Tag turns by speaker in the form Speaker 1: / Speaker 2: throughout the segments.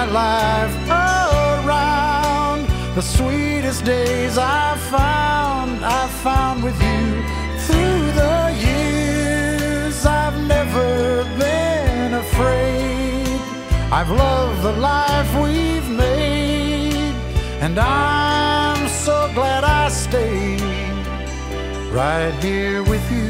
Speaker 1: my life around. The sweetest days I've found, I've found with you through the years. I've never been afraid. I've loved the life we've made, and I'm so glad I stayed right here with you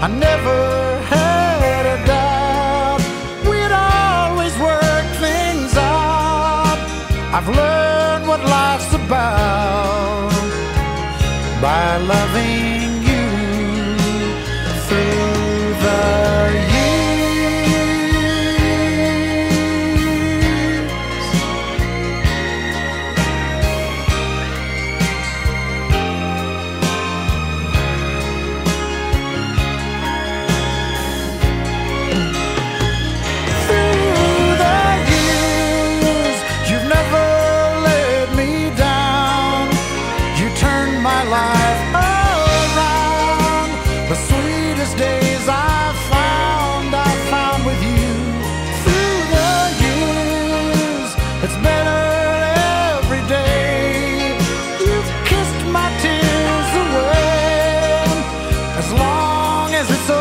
Speaker 1: I never had a doubt. We'd always work things out. I've learned what life's about by loving It's okay,